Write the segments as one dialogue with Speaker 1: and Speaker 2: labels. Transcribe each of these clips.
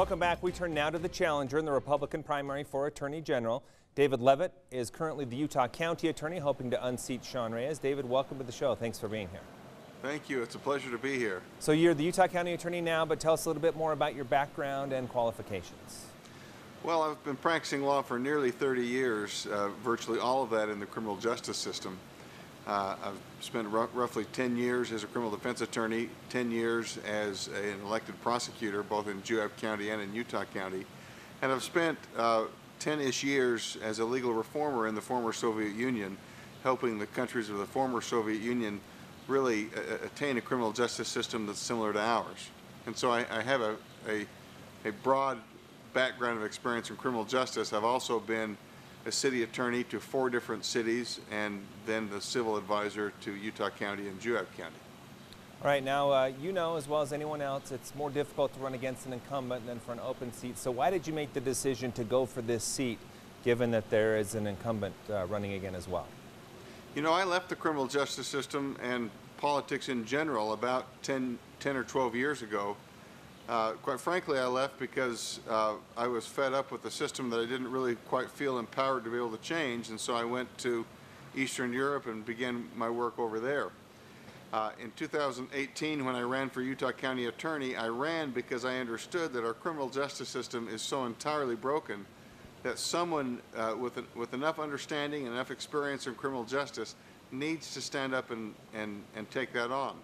Speaker 1: Welcome back. We turn now to the challenger in the Republican primary for Attorney General. David Leavitt is currently the Utah County Attorney, hoping to unseat Sean Reyes. David, welcome to the show. Thanks for being here.
Speaker 2: Thank you. It's a pleasure to be here.
Speaker 1: So you're the Utah County Attorney now, but tell us a little bit more about your background and qualifications.
Speaker 2: Well, I've been practicing law for nearly 30 years, uh, virtually all of that in the criminal justice system. Uh, I've spent roughly 10 years as a criminal defense attorney, 10 years as an elected prosecutor, both in Juab County and in Utah County. And I've spent 10-ish uh, years as a legal reformer in the former Soviet Union, helping the countries of the former Soviet Union really uh, attain a criminal justice system that's similar to ours. And so I, I have a, a, a broad background of experience in criminal justice. I've also been a city attorney to four different cities and then the civil advisor to Utah County and Juab County.
Speaker 1: All right, now uh, you know as well as anyone else it's more difficult to run against an incumbent than for an open seat. So why did you make the decision to go for this seat given that there is an incumbent uh, running again as well?
Speaker 2: You know, I left the criminal justice system and politics in general about 10, 10 or 12 years ago uh, quite frankly, I left because uh, I was fed up with the system that I didn't really quite feel empowered to be able to change, and so I went to Eastern Europe and began my work over there. Uh, in 2018, when I ran for Utah County Attorney, I ran because I understood that our criminal justice system is so entirely broken that someone uh, with, an, with enough understanding and enough experience in criminal justice needs to stand up and, and, and take that on.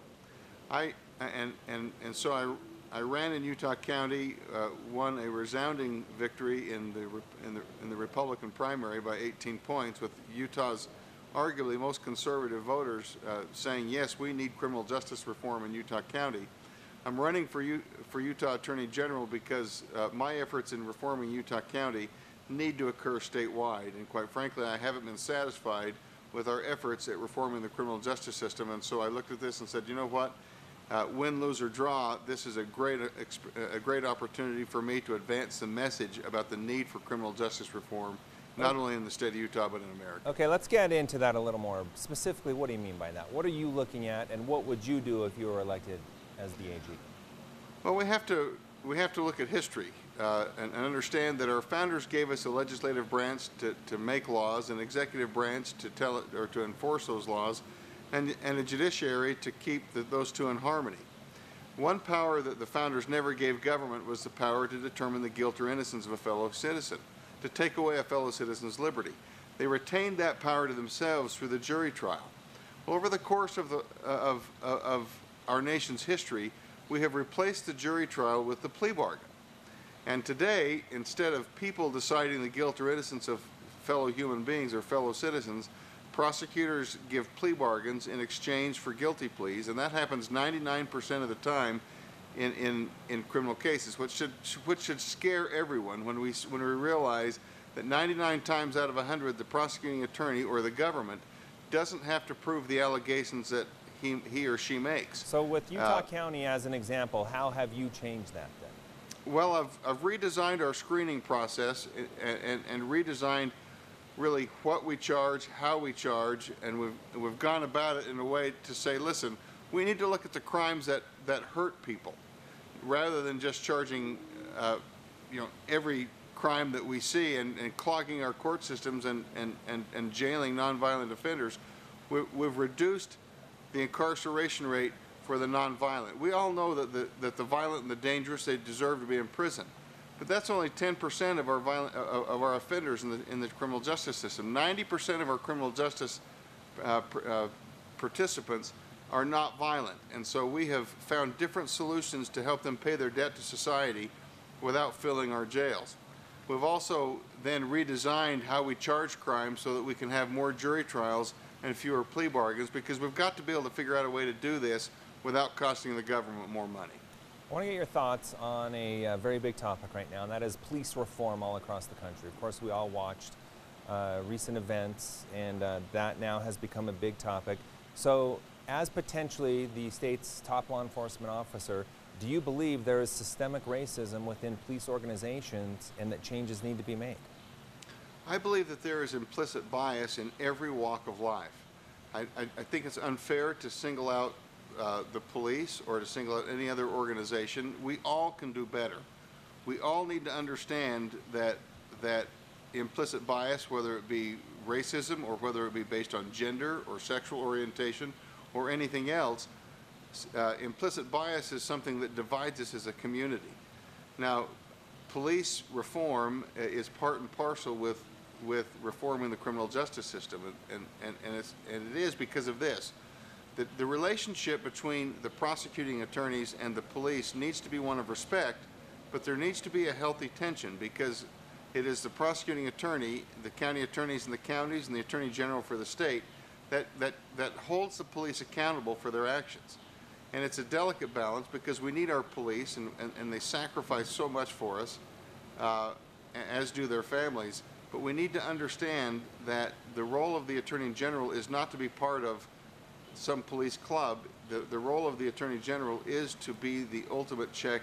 Speaker 2: I, and, and, and so I I ran in Utah County, uh, won a resounding victory in the, in, the, in the Republican primary by 18 points with Utah's arguably most conservative voters uh, saying, yes, we need criminal justice reform in Utah County. I'm running for, U for Utah Attorney General because uh, my efforts in reforming Utah County need to occur statewide. And quite frankly, I haven't been satisfied with our efforts at reforming the criminal justice system. And so I looked at this and said, you know what? Uh, win, lose, or draw, this is a great, uh, a great opportunity for me to advance the message about the need for criminal justice reform, not only in the state of Utah, but in America.
Speaker 1: Okay, let's get into that a little more. Specifically, what do you mean by that? What are you looking at, and what would you do if you were elected as the AG?
Speaker 2: Well, we have to, we have to look at history uh, and, and, understand that our founders gave us a legislative branch to, to make laws, an executive branch to tell it, or to enforce those laws, and, and a judiciary to keep the, those two in harmony. One power that the founders never gave government was the power to determine the guilt or innocence of a fellow citizen, to take away a fellow citizen's liberty. They retained that power to themselves through the jury trial. Over the course of, the, uh, of, uh, of our nation's history, we have replaced the jury trial with the plea bargain. And today, instead of people deciding the guilt or innocence of fellow human beings or fellow citizens, prosecutors give plea bargains in exchange for guilty pleas, and that happens 99% of the time in, in, in criminal cases, which should, which should scare everyone when we, when we realize that 99 times out of 100, the prosecuting attorney or the government doesn't have to prove the allegations that he, he or she makes.
Speaker 1: So with Utah uh, County as an example, how have you changed that then?
Speaker 2: Well, I've, I've redesigned our screening process and, and, and redesigned really what we charge, how we charge, and we've, we've gone about it in a way to say, listen, we need to look at the crimes that, that hurt people rather than just charging uh, you know, every crime that we see and, and clogging our court systems and, and, and, and jailing nonviolent offenders. We, we've reduced the incarceration rate for the nonviolent. We all know that the, that the violent and the dangerous, they deserve to be in prison. But that's only 10% of our violent, uh, of our offenders in the, in the criminal justice system. 90% of our criminal justice uh, uh, participants are not violent. And so we have found different solutions to help them pay their debt to society without filling our jails. We've also then redesigned how we charge crime so that we can have more jury trials and fewer plea bargains because we've got to be able to figure out a way to do this without costing the government more money.
Speaker 1: I want to get your thoughts on a uh, very big topic right now, and that is police reform all across the country. Of course, we all watched uh, recent events, and uh, that now has become a big topic. So, as potentially the state's top law enforcement officer, do you believe there is systemic racism within police organizations and that changes need to be made?
Speaker 2: I believe that there is implicit bias in every walk of life. I, I, I think it's unfair to single out uh, the police or to single out any other organization, we all can do better. we all need to understand that that implicit bias, whether it be racism or whether it be based on gender or sexual orientation or anything else, uh, implicit bias is something that divides us as a community. Now, police reform uh, is part and parcel with with reforming the criminal justice system, and and and, it's, and it is because of this. The, the relationship between the prosecuting attorneys and the police needs to be one of respect, but there needs to be a healthy tension because it is the prosecuting attorney, the county attorneys in the counties, and the attorney general for the state that, that, that holds the police accountable for their actions. And it's a delicate balance because we need our police, and, and, and they sacrifice so much for us, uh, as do their families. But we need to understand that the role of the attorney general is not to be part of some police club. The, the role of the attorney general is to be the ultimate check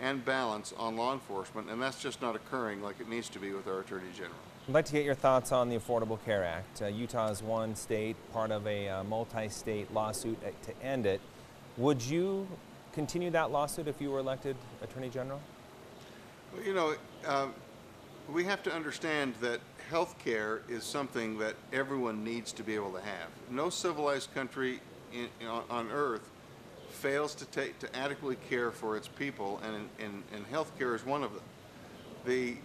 Speaker 2: and balance on law enforcement, and that's just not occurring like it needs to be with our attorney general.
Speaker 1: I'd like to get your thoughts on the Affordable Care Act. Uh, Utah is one state, part of a uh, multi-state lawsuit to end it. Would you continue that lawsuit if you were elected Attorney General?
Speaker 2: Well, you know, uh, we have to understand that health care is something that everyone needs to be able to have. No civilized country in, on, on earth fails to take to adequately care for its people, and, and, and health care is one of them. The,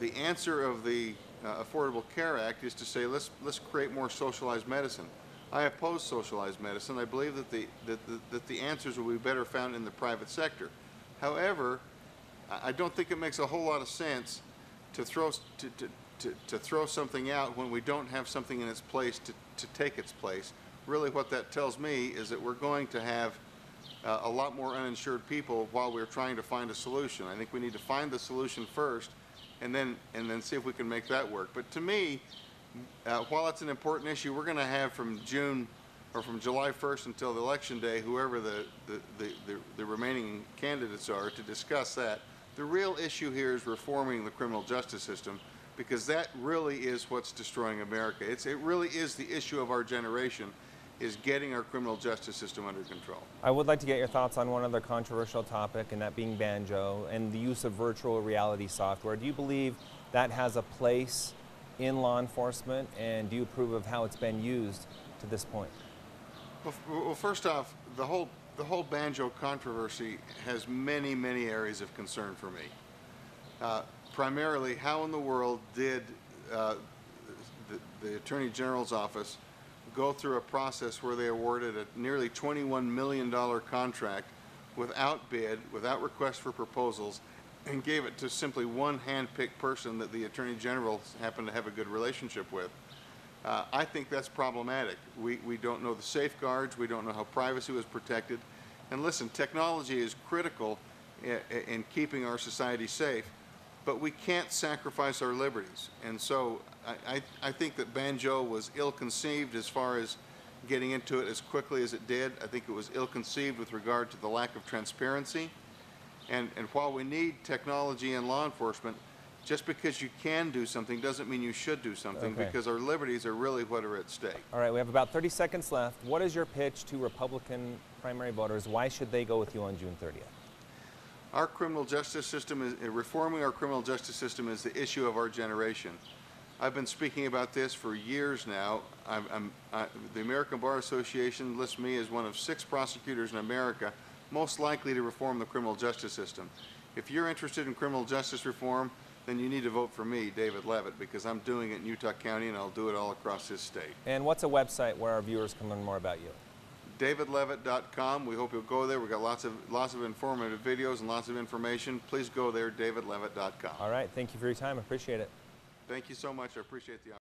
Speaker 2: the answer of the uh, Affordable Care Act is to say let's, let's create more socialized medicine. I oppose socialized medicine. I believe that the, that, the, that the answers will be better found in the private sector. However, I don't think it makes a whole lot of sense to throw, to, to, to, throw something out when we don't have something in its place to, to take its place. Really what that tells me is that we're going to have uh, a lot more uninsured people while we're trying to find a solution. I think we need to find the solution first and then, and then see if we can make that work. But to me, uh, while it's an important issue, we're going to have from June or from July 1st until the election day, whoever the, the, the, the, the remaining candidates are, to discuss that. The real issue here is reforming the criminal justice system because that really is what's destroying America. It's, it really is the issue of our generation is getting our criminal justice system under control.
Speaker 1: I would like to get your thoughts on one other controversial topic, and that being banjo and the use of virtual reality software. Do you believe that has a place in law enforcement, and do you approve of how it's been used to this point?
Speaker 2: Well, well first off, the whole the whole banjo controversy has many, many areas of concern for me. Uh, primarily, how in the world did uh, the, the, Attorney General's office go through a process where they awarded a nearly $21 million contract without bid, without request for proposals, and gave it to simply one hand-picked person that the Attorney General happened to have a good relationship with? Uh, I think that's problematic. We, we don't know the safeguards. We don't know how privacy was protected. And listen, technology is critical in, in keeping our society safe, but we can't sacrifice our liberties. And so I, I, I think that Banjo was ill-conceived as far as getting into it as quickly as it did. I think it was ill-conceived with regard to the lack of transparency. And, and while we need technology in law enforcement, just because you can do something doesn't mean you should do something
Speaker 1: okay.
Speaker 2: because our liberties are really what are at stake.
Speaker 1: All right, we have about 30 seconds left. What is your pitch to Republican primary voters? Why should they go with you on June 30th?
Speaker 2: Our criminal justice system is uh, reforming our criminal justice system is the issue of our generation. I've been speaking about this for years now. I'm, I'm, I, the American Bar Association lists me as one of six prosecutors in America most likely to reform the criminal justice system. If you're interested in criminal justice reform, then you need to vote for me, David Leavitt, because I'm doing it in Utah County and I'll do it all across this state.
Speaker 1: And what's a website where our viewers can learn more about you?
Speaker 2: davidleavitt.com. We hope you'll go there. We've got lots of lots of informative videos and lots of information. Please go there, davidleavitt.com.
Speaker 1: All right. Thank you for your time. I Appreciate it.
Speaker 2: Thank you so much. I appreciate the opportunity.